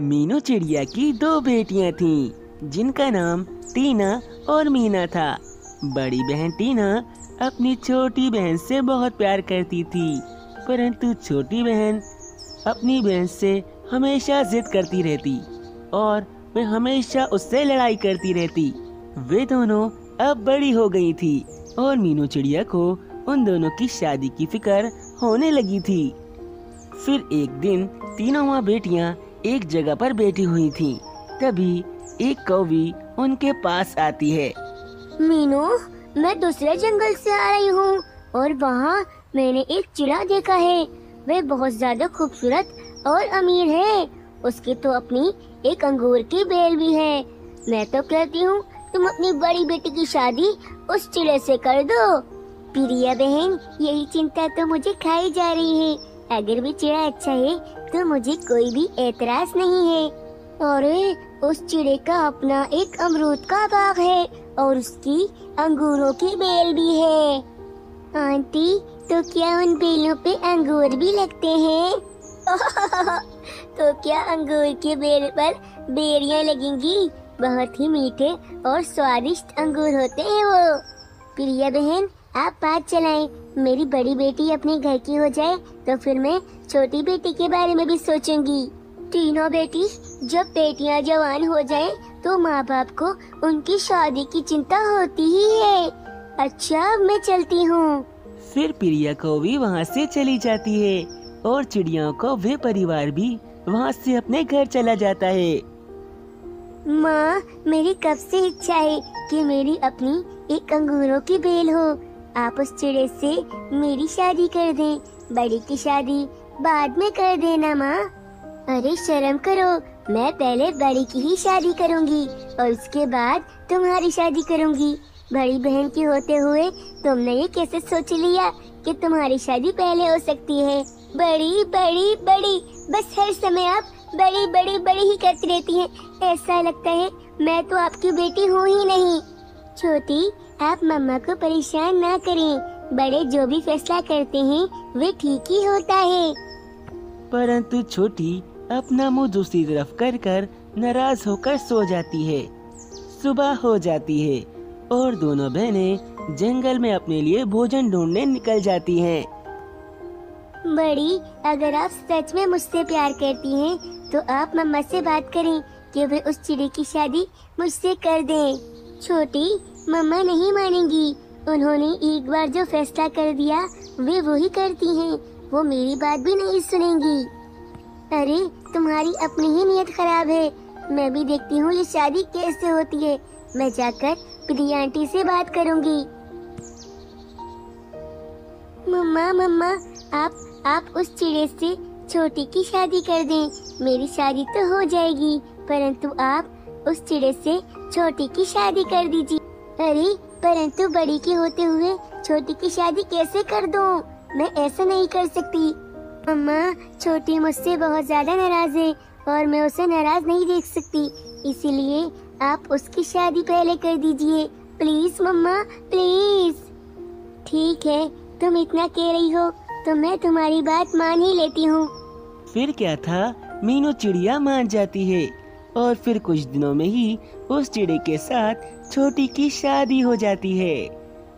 मीनू चिड़िया की दो बेटियाँ थीं, जिनका नाम टीना और मीना था। बड़ी बहन टीना अपनी छोटी बहन से बहुत प्यार करती थी परंतु छोटी बहन अपनी बहन से हमेशा जिद करती रहती और वे हमेशा उससे लड़ाई करती रहती। वे दोनों अब बड़ी हो गई थी और मीनू चिड़िया को उन दोनों की शादी की फ़िक्र होने लगी थी। फिर एक दिन तीनों माँ बेटियाँ एक जगह पर बैठी हुई थी। तभी एक कौवी उनके पास आती है। मीनू, मैं दूसरे जंगल से आ रही हूँ और वहाँ मैंने एक चिड़ा देखा है। वह बहुत ज़्यादा खूबसूरत और अमीर है। उसकी तो अपनी एक अंगूर की बेल भी है। मैं तो कहती हूँ, तुम अपनी बड़ी बेटी की शादी उस चिड़े से कर दो। प्रिया बहन, यही चिंता तो मुझे खाई जा रही है। अगर भी चिड़ा अच्छा है तो मुझे कोई भी एतराज़ नहीं है। अरे, उस चिड़े का अपना एक अमरूद का बाग है और उसकी अंगूरों की बेल भी है। आंटी तो क्या उन बेलों पे अंगूर भी लगते हैं? तो क्या अंगूर के बेल पर बेरियाँ लगेंगी? बहुत ही मीठे और स्वादिष्ट अंगूर होते हैं वो। प्रिया बहन आप बात चलाएँ। मेरी बड़ी बेटी अपने घर की हो जाए तो फिर मैं छोटी बेटी के बारे में भी सोचूँगी। तीनों बेटी जब बेटियाँ जवान हो जाएँ तो माँ बाप को उनकी शादी की चिंता होती ही है। अच्छा मैं चलती हूँ। फिर प्रिया को भी वहाँ से चली जाती है और चिड़ियों को वे परिवार भी वहाँ से अपने घर चला जाता है। माँ मेरी कब से इच्छा है कि मेरी अपनी एक अंगूरों की बेल हो। आप उस चिड़े से मेरी शादी कर दें, बड़ी की शादी बाद में कर देना, माँ। अरे, शर्म करो। मैं पहले बड़ी की ही शादी करूँगी और उसके बाद तुम्हारी शादी करूँगी। बड़ी बहन की होते हुए तुमने ये कैसे सोच लिया कि तुम्हारी शादी पहले हो सकती है? बड़ी बड़ी बड़ी। बस हर समय आप बड़ी बड़ी बड़ी ही करती रहती हैं। ऐसा लगता है मैं तो आपकी बेटी हूँ ही नहीं। छोटी आप मम्मा को परेशान ना करें बड़े जो भी फैसला करते हैं वे ठीक ही होता है परंतु छोटी अपना मुँह दूसरी तरफ़ कर कर नाराज़ होकर सो जाती है सुबह हो जाती है और दोनों बहनें जंगल में अपने लिए भोजन ढूँढने निकल जाती हैं। बड़ी अगर आप सच में मुझसे प्यार करती हैं, तो आप मम्मा से बात करें कि वे उस चिड़ी की शादी मुझसे कर दें। छोटी, मम्मा नहीं मानेंगी। उन्होंने एक बार जो फैसला कर दिया, वे वही करती हैं। वो मेरी बात भी नहीं सुनेंगी। अरे, तुम्हारी अपनी ही नियत खराब है। मैं भी देखती हूँ ये शादी कैसे होती है। मैं जाकर प्रिया आंटी से बात करूँगी। मम्मा मम्मा, आप आप उस चिड़े से छोटी की शादी कर दें। मेरी शादी तो हो जाएगी, परंतु आप उस चिड़े से छोटी की शादी कर दीजिए। अरे, परंतु बड़ी के होते हुए छोटी की शादी कैसे कर दूँ? मैं ऐसा नहीं कर सकती। मम्मा छोटी मुझसे बहुत ज़्यादा नाराज़ है और मैं उसे नाराज़ नहीं देख सकती। इसीलिए आप उसकी शादी पहले कर दीजिए। Please, mama, please. ठीक है, तुम इतना कह रही हो तो मैं तुम्हारी बात मान ही लेती हूँ। फिर क्या था? मीनू चिड़िया मान जाती है। और फिर कुछ दिनों में ही उस चिड़े के साथ छोटी की शादी हो जाती है।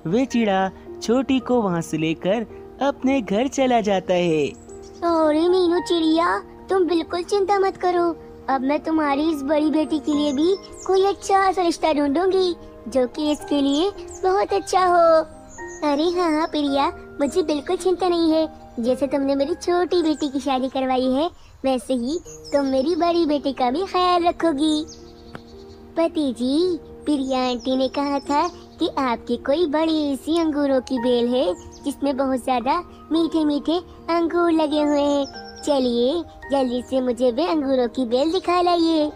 वे चिड़ा छोटी को वहाँ से लेकर अपने घर चला जाता है। अरे मीनू चिड़िया, तुम बिल्कुल चिंता मत करो। अब मैं तुम्हारी इस बड़ी बेटी के लिए भी कोई अच्छा सा रिश्ता ढूंढूँगी, जो कि इसके लिए बहुत अच्छा हो। अरे हाँ हाँ प्रिया, मुझे बिल्कुल चिंता नहीं है। जैसे तुमने मेरी छोटी बेटी की शादी करवाई है, वैसे ही तुम मेरी बड़ी बेटी का भी ख्याल रखोगी। पति जी, प्रिया आंटी ने कहा था कि आपकी कोई बड़ी सी अंगूरों की बेल है, जिसमें बहुत ज़्यादा मीठे मीठे अंगूर लगे हुए हैं। चलिए, जल्दी से मुझे वे अंगूरों की बेल दिखा लाइए।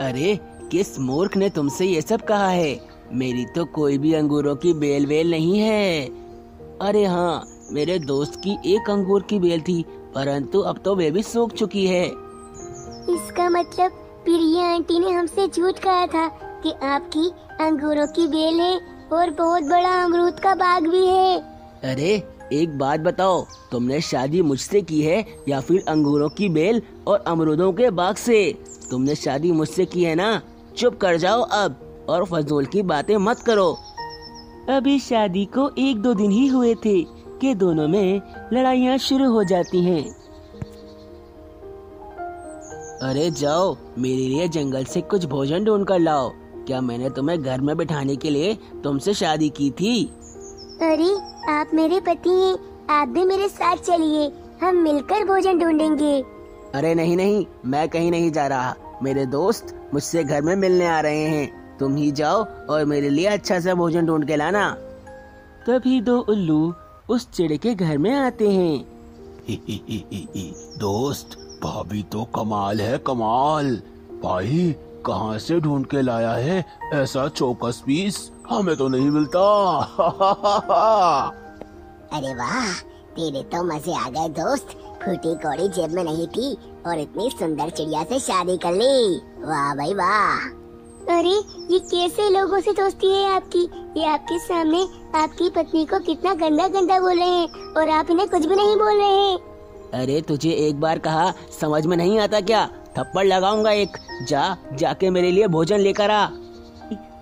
अरे, किस मूर्ख ने तुमसे ये सब कहा है? मेरी तो कोई भी अंगूरों की बेल वेल नहीं है। अरे हाँ मेरे दोस्त की एक अंगूर की बेल थी परंतु अब तो वे भी सूख चुकी है। इसका मतलब प्रिया आंटी ने हमसे झूठ कहा था कि आपकी अंगूरों की बेल है और बहुत बड़ा अमरूद का बाग भी है। अरे एक बात बताओ तुमने शादी मुझसे की है या फिर अंगूरों की बेल और अमरूदों के बाग से? तुमने शादी मुझसे की है ना? चुप कर जाओ अब और फजूल की बातें मत करो। अभी शादी को एक दो दिन ही हुए थे। कि दोनों में लड़ाइयाँ शुरू हो जाती हैं। अरे जाओ मेरे लिए जंगल से कुछ भोजन ढूंढ कर लाओ। क्या मैंने तुम्हें घर में बिठाने के लिए तुमसे शादी की थी? अरे आप मेरे पति हैं आप भी मेरे साथ चलिए हम मिलकर भोजन ढूंढेंगे। अरे नहीं नहीं मैं कहीं नहीं जा रहा। मेरे दोस्त मुझसे घर में मिलने आ रहे हैं। तुम ही जाओ और मेरे लिए अच्छा सा भोजन ढूंढ के लाना। तभी दो उल्लू उस चिड़े के घर में आते हैं। दोस्त भाभी तो कमाल है कमाल। भाई कहाँ से ढूंढ के लाया है ऐसा चौकस पीस? हमें तो नहीं मिलता। अरे वाह तेरे तो मज़े आ गए दोस्त। फूटी कौड़ी जेब में नहीं थी और इतनी सुंदर चिड़िया से शादी कर ली। वाह भाई वाह। अरे ये कैसे लोगों से दोस्ती है आपकी? ये आपके सामने आपकी पत्नी को कितना गंदा गंदा बोल रहे हैं और आप इन्हें कुछ भी नहीं बोल रहे हैं। अरे तुझे एक बार कहा समझ में नहीं आता क्या? थप्पड़ लगाऊँगा एक। जा जाके मेरे लिए भोजन लेकर आ।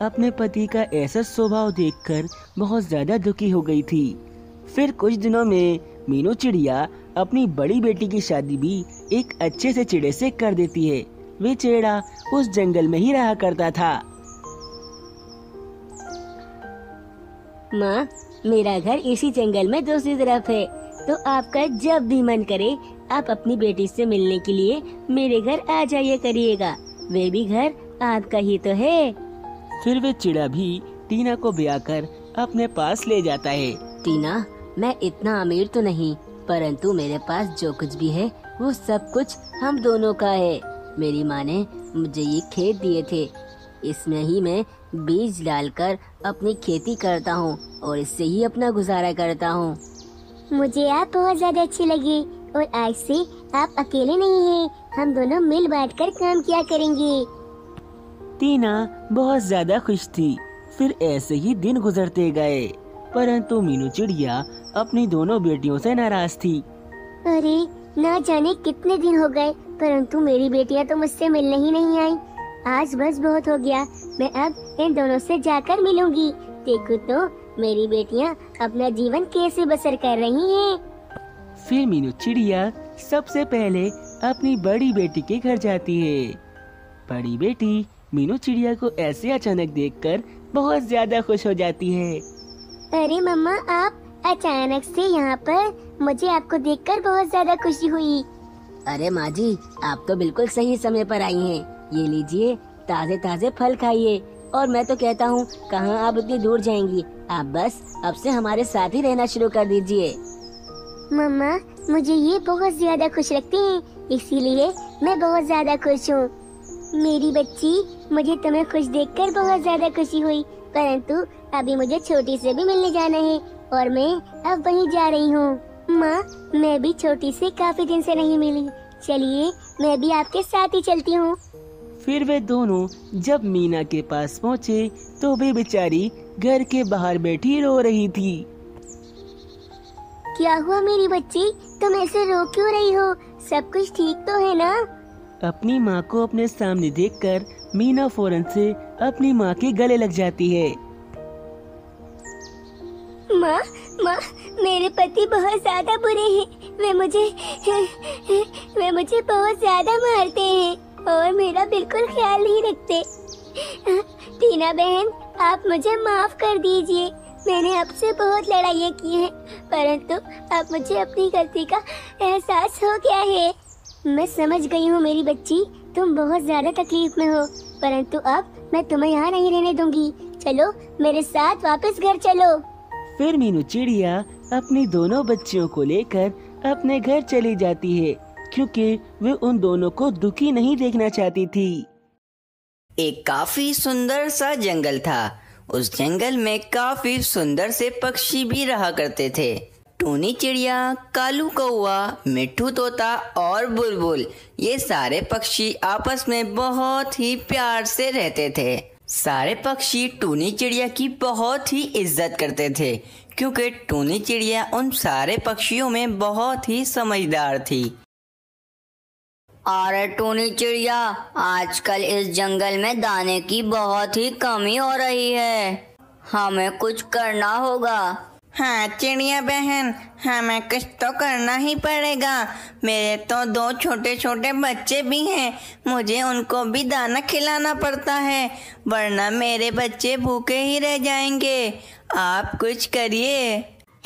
अपने पति का ऐसा स्वभाव देखकर बहुत ज़्यादा दुखी हो गई थी। फिर कुछ दिनों में मीनू चिड़िया अपनी बड़ी बेटी की शादी भी एक अच्छे से चिड़े से कर देती है। वे चेड़ा उस जंगल में ही रहा करता था। माँ मेरा घर इसी जंगल में दूसरी तरफ़ है तो आपका जब भी मन करे आप अपनी बेटी से मिलने के लिए मेरे घर आ जाइए करिएगा। वे भी घर आपका ही तो है। फिर वे चिड़ा भी टीना को ब्याह कर अपने पास ले जाता है। टीना मैं इतना अमीर तो नहीं परंतु मेरे पास जो कुछ भी है वो सब कुछ हम दोनों का है। मेरी माँ ने मुझे ये खेत दिए थे। इसमें ही मैं बीज डालकर अपनी खेती करता हूँ और इससे ही अपना गुजारा करता हूँ। मुझे आप बहुत ज़्यादा अच्छी लगी और आज से आप अकेले नहीं हैं। हम दोनों मिल बांट कर काम किया करेंगे। टीना बहुत ज़्यादा खुश थी। फिर ऐसे ही दिन गुजरते गए। परंतु मीनू चिड़िया अपनी दोनों बेटियों से नाराज़ थी। अरे ना जाने कितने दिन हो गए। परंतु मेरी बेटियाँ तो मुझसे मिलने ही नहीं आई। आज बस बहुत हो गया। मैं अब इन दोनों से जाकर मिलूँगी। देखो तो मेरी बेटियाँ अपना जीवन कैसे बसर कर रही हैं। फिर मीनू चिड़िया सबसे पहले अपनी बड़ी बेटी के घर जाती है। बड़ी बेटी मीनू चिड़िया को ऐसे अचानक देखकर बहुत ज़्यादा खुश हो जाती है। अरे मम्मा आप अचानक से यहाँ पर मुझे आपको देखकर बहुत ज़्यादा खुशी हुई। अरे माँ जी आप तो बिल्कुल सही समय पर आई हैं। ये लीजिए ताजे ताजे फल खाइए। और मैं तो कहता हूँ, कहाँ आप इतनी दूर जाएँगी? आप बस, अब से हमारे साथ ही रहना शुरू कर दीजिए। मम्मा, मुझे ये बहुत ज़्यादा खुश रखती हैं, इसीलिए मैं बहुत ज़्यादा खुश हूँ। मेरी बच्ची मुझे तुम्हें खुश देखकर बहुत ज़्यादा खुशी हुई, परंतु अभी मुझे छोटी से भी मिलने जाना है, और मैं अब वहीं जा रही हूँ। माँ मैं भी छोटी से काफ़ी दिन से नहीं मिली। चलिए मैं भी आपके साथ ही चलती हूँ। फिर वे दोनों जब मीना के पास पहुँचे तो वे बेचारी घर के बाहर बैठी रो रही थी। क्या हुआ मेरी बच्ची? तुम ऐसे रो क्यों रही हो? सब कुछ ठीक तो है ना? अपनी माँ को अपने सामने देखकर मीना फ़ौरन से अपनी माँ के गले लग जाती है। माँ माँ मेरे पति बहुत ज़्यादा बुरे हैं। वे मुझे वे मुझे बहुत ज़्यादा मारते हैं और मेरा बिल्कुल ख्याल नहीं रखते। टीना बहन, आप मुझे माफ़ कर दीजिए। मैंने आपसे बहुत लड़ाइयाँ की हैं, परंतु अब मुझे अपनी गलती का एहसास हो गया है। मैं समझ गई हूँ मेरी बच्ची, तुम बहुत ज़्यादा तकलीफ़ में हो, परंतु अब मैं तुम्हें यहाँ नहीं रहने दूँगी। चलो, मेरे साथ वापस घर चलो। फिर मीनू चिड़िया अपनी दोनों बच्चियों को लेकर अपने घर चली जाती है, क्योंकि वे उन दोनों को दुखी नहीं देखना चाहती थी। एक काफ़ी सुंदर सा जंगल था। उस जंगल में काफ़ी सुंदर से पक्षी भी रहा करते थे। टूनी चिड़िया, कालू कौआ मिट्टू तोता और बुलबुल, ये सारे पक्षी आपस में बहुत ही प्यार से रहते थे। सारे पक्षी टूनी चिड़िया की बहुत ही इज़्ज़त करते थे क्योंकि टूनी चिड़िया उन सारे पक्षियों में बहुत ही समझदार थी। अरे टूनी चिड़िया, आजकल इस जंगल में दाने की बहुत ही कमी हो रही है। हमें कुछ करना होगा। हाँ चिड़िया बहन हमें कुछ तो करना ही पड़ेगा। मेरे तो दो छोटे छोटे बच्चे भी हैं। मुझे उनको भी दाना खिलाना पड़ता है वरना मेरे बच्चे भूखे ही रह जाएँगे। आप कुछ करिए।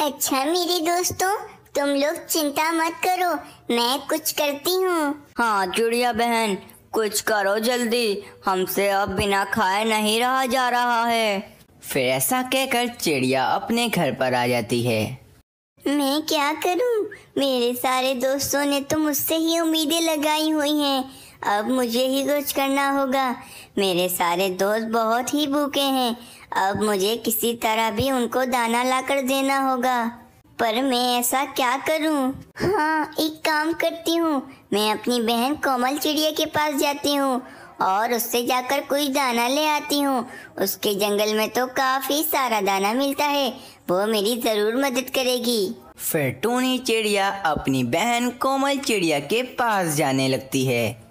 अच्छा मेरे दोस्तों तुम लोग चिंता मत करो मैं कुछ करती हूँ। हाँ चिड़िया बहन कुछ करो जल्दी। हमसे अब बिना खाए नहीं रहा जा रहा है। फिर ऐसा कहकर चिड़िया अपने घर पर आ जाती है। मैं क्या करूँ? मेरे सारे दोस्तों ने तो मुझसे ही उम्मीदें लगाई हुई हैं। अब मुझे ही कुछ करना होगा। मेरे सारे दोस्त बहुत ही भूखे हैं। अब मुझे किसी तरह भी उनको दाना लाकर देना होगा। पर मैं ऐसा क्या करूँ? हाँ एक काम करती हूँ। मैं अपनी बहन कोमल चिड़िया के पास जाती हूँ और उससे जाकर कोई दाना ले आती हूँ। उसके जंगल में तो काफ़ी सारा दाना मिलता है। वो मेरी ज़रूर मदद करेगी। फिर टूनी चिड़िया अपनी बहन कोमल चिड़िया के पास जाने लगती है।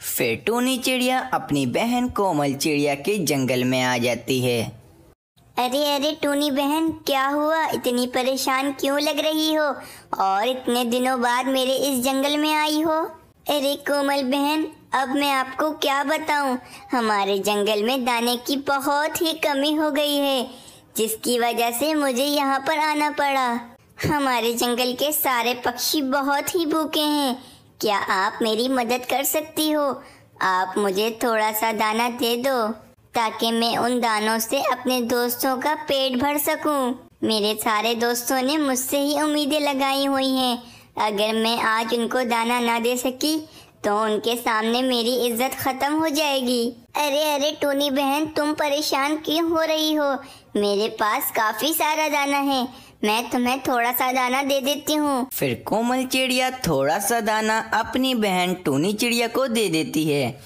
फिर टूनी चिड़िया अपनी बहन कोमल चिड़िया के जंगल में आ जाती है। अरे अरे टूनी बहन क्या हुआ? इतनी परेशान क्यों लग रही हो? और इतने दिनों बाद मेरे इस जंगल में आई हो? अरे कोमल बहन, अब मैं आपको क्या बताऊँ? हमारे जंगल में दाने की बहुत ही कमी हो गई है, जिसकी वजह से मुझे यहाँ पर आना पड़ा। हमारे जंगल के सारे पक्षी बहुत ही भूखे हैं। क्या आप मेरी मदद कर सकती हो? आप मुझे थोड़ा सा दाना दे दो, ताकि मैं उन दानों से अपने दोस्तों का पेट भर सकूँ। मेरे सारे दोस्तों ने मुझसे ही उम्मीदें लगाई हुई हैं। अगर मैं आज उनको दाना ना दे सकी तो उनके सामने मेरी इज़्ज़त खत्म हो जाएगी। अरे अरे टोनी बहन तुम परेशान क्यों हो रही हो? मेरे पास काफ़ी सारा दाना है। मैं तुम्हें थोड़ा सा दाना दे देती हूँ। फिर कोमल चिड़िया थोड़ा सा दाना अपनी बहन टूनी चिड़िया को दे देती है।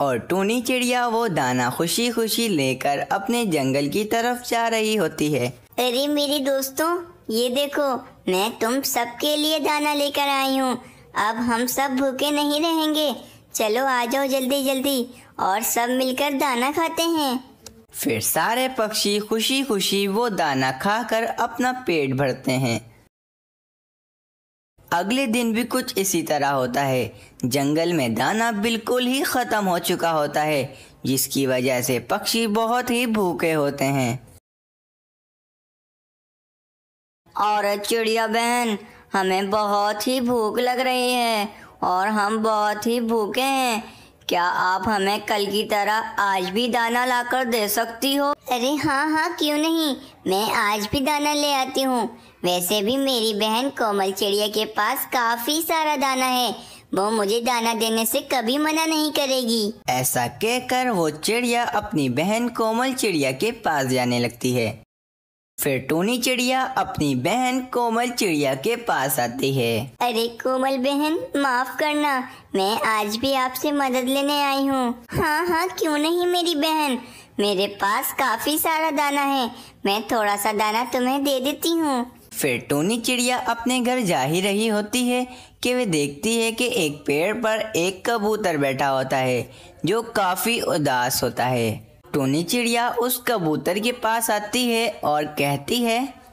और टोनी चिड़िया वो दाना खुशी खुशी लेकर अपने जंगल की तरफ़ जा रही होती है। अरे मेरे दोस्तों ये देखो, मैं तुम सबके लिए दाना लेकर आई हूँ। अब हम सब भूखे नहीं रहेंगे। चलो आ जाओ जल्दी जल्दी। और सब मिलकर दाना खाते हैं। फिर सारे पक्षी खुशी खुशी वो दाना खाकर अपना पेट भरते हैं। अगले दिन भी कुछ इसी तरह होता है। जंगल में दाना बिल्कुल ही खत्म हो चुका होता है, जिसकी वजह से पक्षी बहुत ही भूखे होते हैं। और चिड़िया बहन हमें बहुत ही भूख लग रही है और हम बहुत ही भूखे हैं। क्या आप हमें कल की तरह आज भी दाना लाकर दे सकती हो? अरे हाँ हाँ क्यों नहीं? मैं आज भी दाना ले आती हूँ। वैसे भी मेरी बहन कोमल चिड़िया के पास काफ़ी सारा दाना है। वो मुझे दाना देने से कभी मना नहीं करेगी। ऐसा कहकर वो चिड़िया अपनी बहन कोमल चिड़िया के पास जाने लगती है। फिर टोनी चिड़िया अपनी बहन कोमल चिड़िया के पास आती है। अरे कोमल बहन माफ़ करना मैं आज भी आपसे मदद लेने आई हूँ। हाँ हाँ क्यों नहीं मेरी बहन? मेरे पास काफ़ी सारा दाना है मैं थोड़ा सा दाना तुम्हें दे देती हूँ। फिर टोनी चिड़िया अपने घर जा ही रही होती है कि वे देखती है कि एक पेड़ पर एक कबूतर बैठा होता है जो काफ़ी उदास होता है। टोनी चिड़िया उस कबूतर के पास आती है और कहती है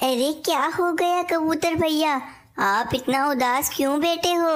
अरे क्या हो गया कबूतर भैया? आप इतना उदास क्यों बैठे हो?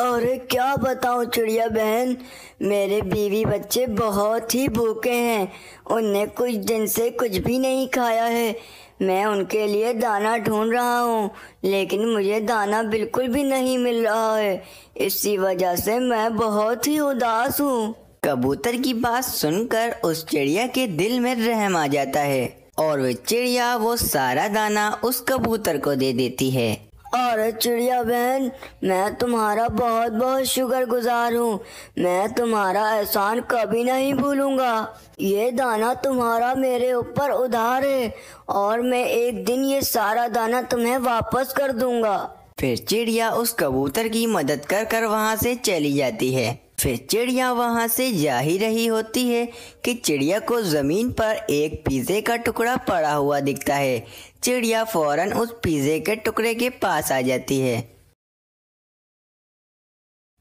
अरे क्या बताऊँ चिड़िया बहन? मेरे बीवी बच्चे बहुत ही भूखे हैं। उनने कुछ दिन से कुछ भी नहीं खाया है। मैं उनके लिए दाना ढूंढ रहा हूँ लेकिन मुझे दाना बिल्कुल भी नहीं मिल रहा है। इसी वजह से मैं बहुत ही उदास हूँ। कबूतर की बात सुनकर उस चिड़िया के दिल में रहम आ जाता है और वह चिड़िया, वो सारा दाना उस कबूतर को दे देती है। अरे चिड़िया बहन, मैं तुम्हारा बहुत बहुत शुक्र गुजार हूँ। मैं तुम्हारा एहसान कभी नहीं भूलूँगा। ये दाना तुम्हारा मेरे ऊपर उधार है और मैं एक दिन ये सारा दाना तुम्हें वापस कर दूँगा। फिर चिड़िया उस कबूतर की मदद कर कर वहाँ से चली जाती है। फिर चिड़िया वहाँ से जा ही रही होती है कि चिड़िया को ज़मीन पर एक पिज्जे का टुकड़ा पड़ा हुआ दिखता है। चिड़िया फ़ौरन उस पिज्जे के टुकड़े के पास आ जाती है।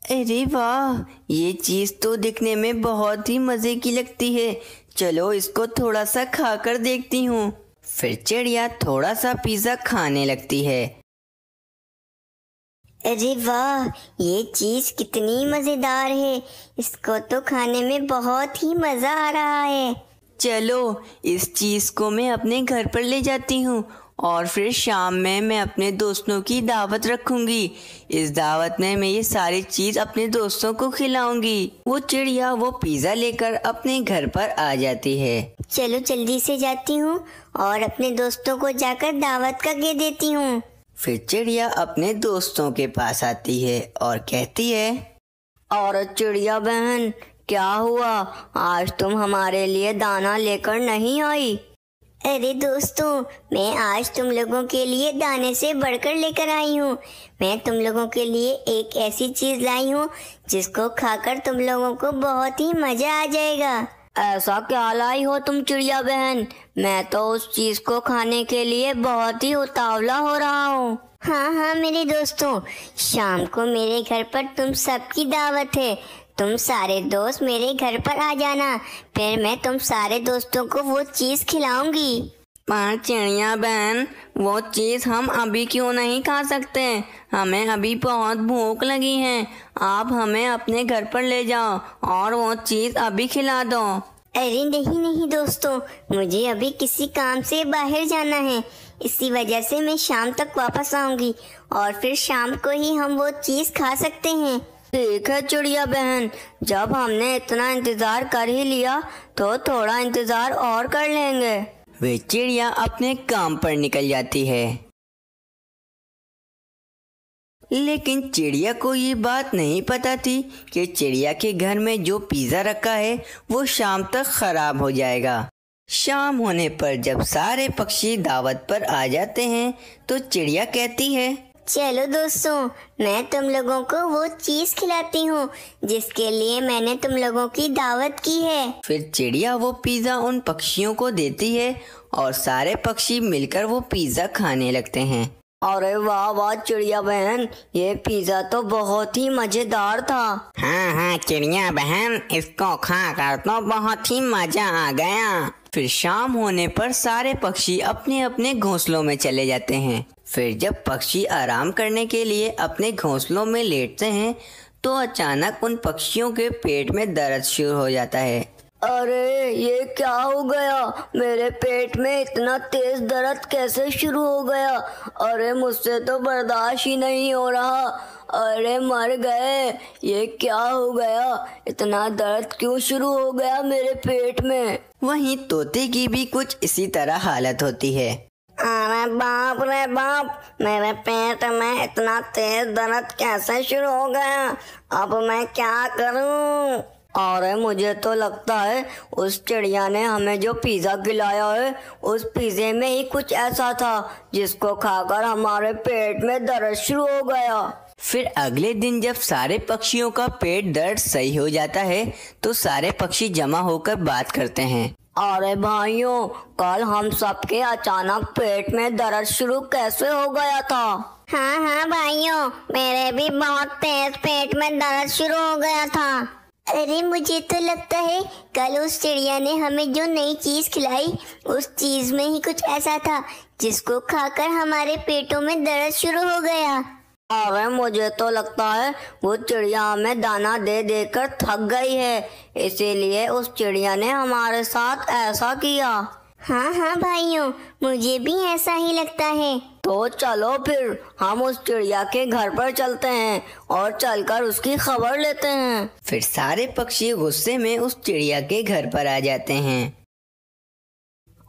अरे वाह, ये चीज़ तो दिखने में बहुत ही मज़े की लगती है। चलो इसको थोड़ा सा खाकर देखती हूँ। फिर चिड़िया थोड़ा सा पिज्जा खाने लगती है। अरे वाह ये चीज़ कितनी मज़ेदार है। इसको तो खाने में बहुत ही मज़ा आ रहा है। चलो इस चीज़ को मैं अपने घर पर ले जाती हूँ और फिर शाम में मैं अपने दोस्तों की दावत रखूँगी। इस दावत में मैं ये सारी चीज़ अपने दोस्तों को खिलाऊँगी। वो चिड़िया वो पिज्जा लेकर अपने घर पर आ जाती है। चलो जल्दी से जाती हूँ और अपने दोस्तों को जाकर दावत का दे देती हूँ। फिर चिड़िया अपने दोस्तों के पास आती है और कहती है और चिड़िया बहन, क्या हुआ? आज तुम हमारे लिए दाना लेकर नहीं आई? अरे दोस्तों, मैं आज तुम लोगों के लिए दाने से बढ़कर लेकर आई हूँ। मैं तुम लोगों के लिए एक ऐसी चीज़ लाई हूँ, जिसको खाकर तुम लोगों को बहुत ही मज़ा आ जाएगा। ऐसा क्या लाई हो तुम चिड़िया बहन। मैं तो उस चीज़ को खाने के लिए बहुत ही उतावला हो रहा हूँ। हाँ हाँ मेरे दोस्तों, शाम को मेरे घर पर तुम सबकी दावत है। तुम सारे दोस्त मेरे घर पर आ जाना, फिर मैं तुम सारे दोस्तों को वो चीज़ खिलाऊँगी। पर चिड़िया बहन वो चीज़ हम अभी क्यों नहीं खा सकते? हमें अभी बहुत भूख लगी है। आप हमें अपने घर पर ले जाओ और वो चीज़ अभी खिला दो। अरे नहीं नहीं दोस्तों मुझे अभी किसी काम से बाहर जाना है। इसी वजह से मैं शाम तक वापस आऊँगी और फिर शाम को ही हम वो चीज़ खा सकते हैं। ठीक है चिड़िया बहन जब हमने इतना इंतज़ार कर ही लिया तो थोड़ा इंतज़ार और कर लेंगे। वे चिड़िया अपने काम पर निकल जाती है। लेकिन चिड़िया को ये बात नहीं पता थी कि चिड़िया के घर में जो पिज़्ज़ा रखा है, वो शाम तक खराब हो जाएगा। शाम होने पर जब सारे पक्षी दावत पर आ जाते हैं तो चिड़िया कहती है चलो दोस्तों, मैं तुम लोगों को वो चीज़ खिलाती हूँ, जिसके लिए मैंने तुम लोगों की दावत की है। फिर चिड़िया वो पिज़्ज़ा उन पक्षियों को देती है और सारे पक्षी मिलकर वो पिज़्ज़ा खाने लगते हैं। अरे वाह वाह, चिड़िया बहन, ये पिज्जा तो बहुत ही मज़ेदार था। हाँ हाँ चिड़िया बहन, इसको खाकर तो बहुत ही मज़ा आ गया। फिर शाम होने पर सारे पक्षी अपने अपने घोंसलों में चले जाते हैं। फिर जब पक्षी आराम करने के लिए अपने घोंसलों में लेटते हैं तो अचानक उन पक्षियों के पेट में दर्द शुरू हो जाता है। अरे ये क्या हो गया? मेरे पेट में इतना तेज दर्द कैसे शुरू हो गया? अरे मुझसे तो बर्दाश्त ही नहीं हो रहा। अरे मर गए। ये क्या हो गया? इतना दर्द क्यों शुरू हो गया मेरे पेट में? वहीं तोते की भी कुछ इसी तरह हालत होती है। अरे बाप रे बाप, मेरे पेट में इतना तेज दर्द कैसे शुरू हो गया? अब मैं क्या करूँ? अरे मुझे तो लगता है उस चिड़िया ने हमें जो पिज़्ज़ा खिलाया है, उस पिज़्ज़े में ही कुछ ऐसा था, जिसको खाकर हमारे पेट में दर्द शुरू हो गया। फिर अगले दिन जब सारे पक्षियों का पेट दर्द सही हो जाता है तो सारे पक्षी जमा होकर बात करते हैं। अरे भाइयों, कल हम सबके अचानक पेट में दर्द शुरू कैसे हो गया था? हाँ हाँ भाइयों, मेरे भी बहुत तेज पेट में दर्द शुरू हो गया था। अरे मुझे तो लगता है, कल उस चिड़िया ने हमें जो नई चीज़ खिलाई, उस चीज़ में ही कुछ ऐसा था, जिसको खाकर हमारे पेटों में दर्द शुरू हो गया। अरे मुझे तो लगता है वो चिड़िया हमें दाना दे देकर थक गई है। इसीलिए उस चिड़िया ने हमारे साथ ऐसा किया। हाँ हाँ भाइयों मुझे भी ऐसा ही लगता है। तो चलो फिर हम उस चिड़िया के घर पर चलते हैं और चलकर उसकी खबर लेते हैं। फिर सारे पक्षी गुस्से में उस चिड़िया के घर पर आ जाते हैं।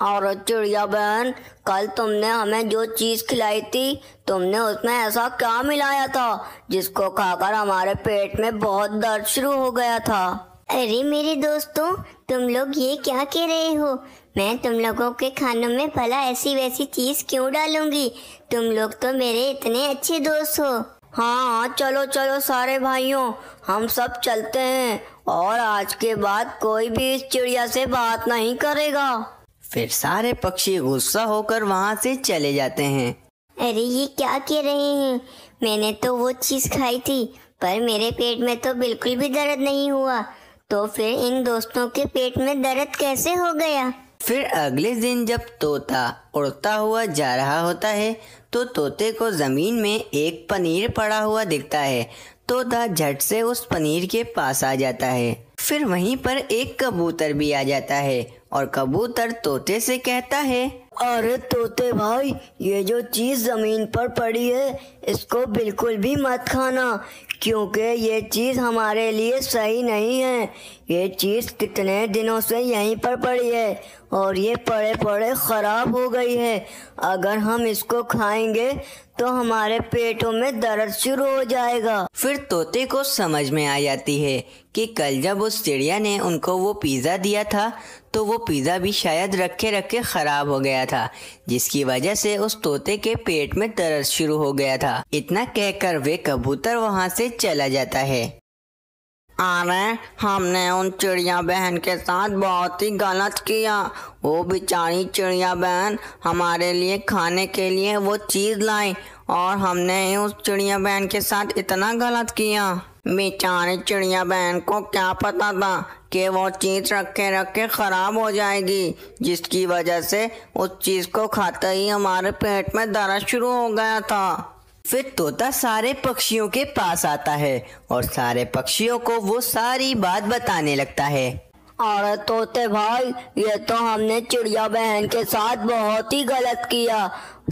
और चिड़िया बहन कल तुमने हमें जो चीज़ खिलाई थी तुमने उसमें ऐसा क्या मिलाया था जिसको खाकर हमारे पेट में बहुत दर्द शुरू हो गया था? अरे मेरे दोस्तों तुम लोग ये क्या कह रहे हो? मैं तुम लोगों के खानों में भला ऐसी वैसी चीज़ क्यों डालूँगी? तुम लोग तो मेरे इतने अच्छे दोस्त हो। हाँ चलो चलो सारे भाइयों हम सब चलते हैं और आज के बाद कोई भी इस चिड़िया से बात नहीं करेगा। फिर सारे पक्षी गुस्सा होकर वहाँ से चले जाते हैं। अरे ये क्या कह रहे हैं? मैंने तो वो चीज़ खाई थी पर मेरे पेट में तो बिल्कुल भी दर्द नहीं हुआ। तो फिर इन दोस्तों के पेट में दर्द कैसे हो गया? फिर अगले दिन जब तोता उड़ता हुआ जा रहा होता है तो तोते को ज़मीन में एक पनीर पड़ा हुआ दिखता है। तोता झट से उस पनीर के पास आ जाता है। फिर वहीं पर एक कबूतर भी आ जाता है। और कबूतर तोते से कहता है, अरे तोते भाई, ये जो चीज़ ज़मीन पर पड़ी है, इसको बिल्कुल भी मत खाना, क्योंकि ये चीज़ हमारे लिए सही नहीं है। ये चीज़ कितने दिनों से यहीं पर पड़ी है और ये पड़े पड़े खराब हो गई है। अगर हम इसको खाएँगे तो हमारे पेटों में दर्द शुरू हो जाएगा। फिर तोते को समझ में आ जाती है कि कल जब उस चिड़िया ने उनको वो पिज़्ज़ा दिया था तो वो पिज़्ज़ा भी शायद रखे रखे ख़राब हो गया था, जिसकी वजह से उस तोते के पेट में दर्द शुरू हो गया था। इतना कहकर वे कबूतर वहाँ से चला जाता है। अरे हमने उन चिड़िया बहन के साथ बहुत ही गलत किया। वो बेचारी चिड़िया बहन हमारे लिए खाने के लिए वो चीज़ लाई और हमने उस चिड़िया बहन के साथ इतना गलत किया। बेचारी चिड़िया बहन को क्या पता था कि वो चीज़ रखे रखे ख़राब हो जाएगी, जिसकी वजह से उस चीज़ को खाते ही हमारे पेट में दर्द शुरू हो गया था। फिर तोता सारे पक्षियों के पास आता है और सारे पक्षियों को वो सारी बात बताने लगता है। अरे तोते भाई ये तो हमने चिड़िया बहन के साथ बहुत ही गलत किया।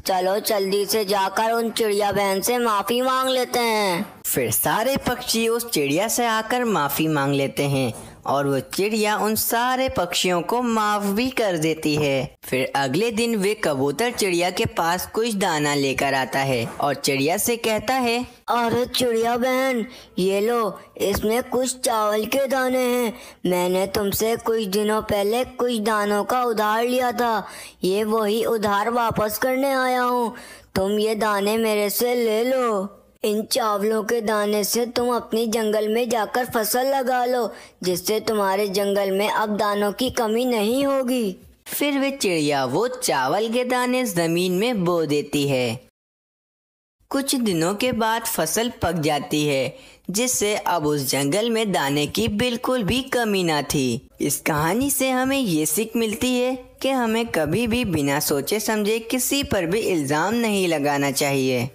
चलो जल्दी से जाकर उन चिड़िया बहन से माफ़ी मांग लेते हैं। फिर सारे पक्षी उस चिड़िया से आकर माफ़ी मांग लेते हैं। और वो चिड़िया उन सारे पक्षियों को माफ़ भी कर देती है। फिर अगले दिन वे कबूतर चिड़िया के पास कुछ दाना लेकर आता है और चिड़िया से कहता है, अरे चिड़िया बहन, ये लो, इसमें कुछ चावल के दाने हैं। मैंने तुमसे कुछ दिनों पहले कुछ दानों का उधार लिया था। ये वही उधार वापस करने आया हूँ। तुम ये दाने मेरे से ले लो। इन चावलों के दाने से तुम अपनी जंगल में जाकर फ़सल लगा लो, जिससे तुम्हारे जंगल में अब दानों की कमी नहीं होगी। फिर वे चिड़िया वो चावल के दाने ज़मीन में बो देती है। कुछ दिनों के बाद फ़सल पक जाती है, जिससे अब उस जंगल में दाने की बिल्कुल भी कमी ना थी। इस कहानी से हमें ये सीख मिलती है कि हमें कभी भी बिना सोचे समझे किसी पर भी इल्ज़ाम नहीं लगाना चाहिए।